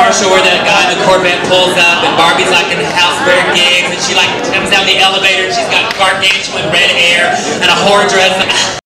commercial where that guy in the Corvette pulls up and Barbie's like in the house wearing gigs and she like comes down the elevator and she's got gargantuan red hair and a whore dress.